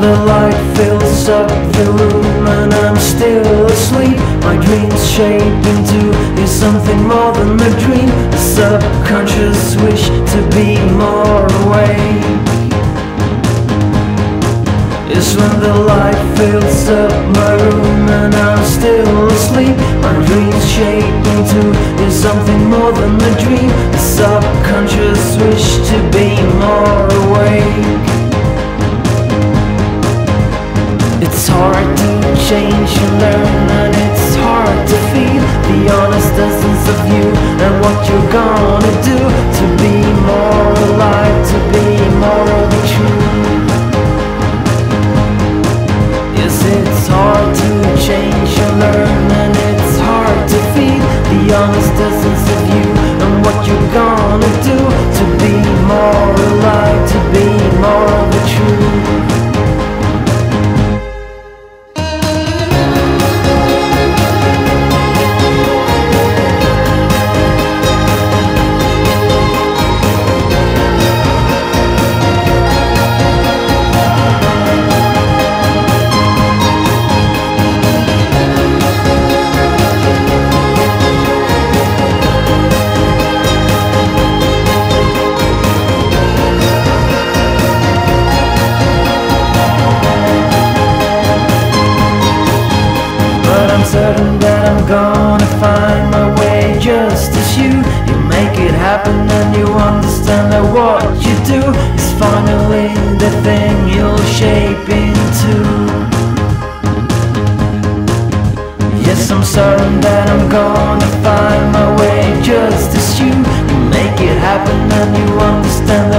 the light fills up the room and I'm still asleep. My dreams shape into is something more than a dream. A subconscious wish to be more awake. It's when the light fills up my room and I'm still asleep. My dreams shape into is something more than a dream. A subconscious wish to be more awake gonna do To be more alive, to be the truth? Yes, it's hard to change and learn and it's hard to feel The honest But I'm certain that I'm gonna find my way just as you. You make it happen and you understand that what you do Is finally the thing you'll shape into. Yes, I'm certain that I'm gonna find my way just as you. You make it happen and you understand